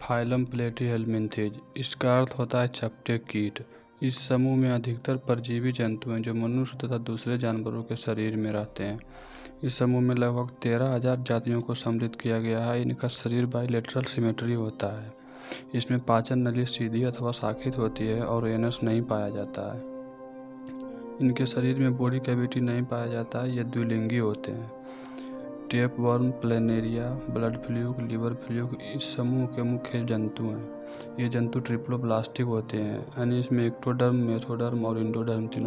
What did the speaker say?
Phylum प्लेटीहेल्मिन्थेज इसका अर्थ होता है चपटे कीट। इस समूह में अधिकतर परजीवी जंतु हैं जो मनुष्य तथा दूसरे जानवरों के शरीर में रहते हैं। इस समूह में लगभग तेरह हज़ार जातियों को सम्मिलित किया गया है। इनका शरीर बाइलेटरल सिमेट्री होता है। इसमें पाचन नली सीधी अथवा शाखित होती है और एनस नहीं पाया जाता है। इनके शरीर में बॉडी कैविटी नहीं पाया जाता है ये द्विलिंगी होते हैं। Tape worm planaria, blood fluke, liver fluke, इस समूह के मुख्य जंतु हैं। ये जंतु ट्रिप्लोप्लास्टिक होते हैं, यानी इसमें एक्टोडर्म, मेथोडर्म और इंडोडर्म तीनों